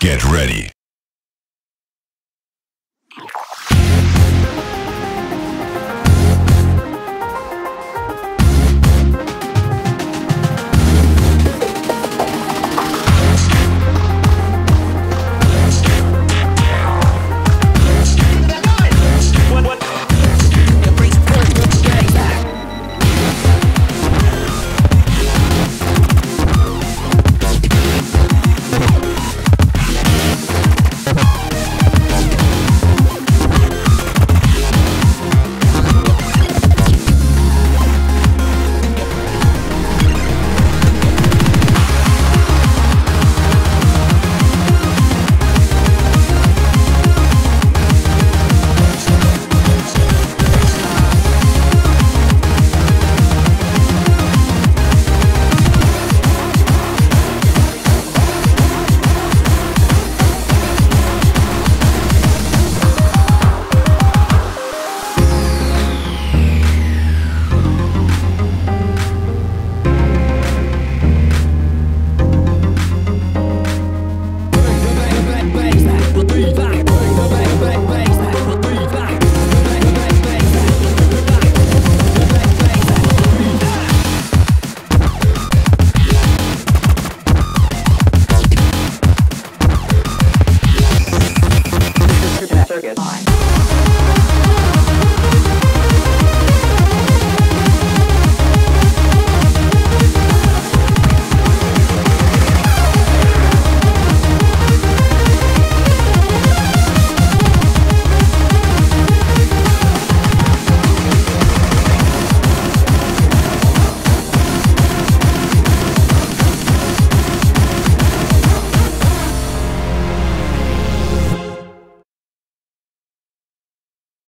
Get ready.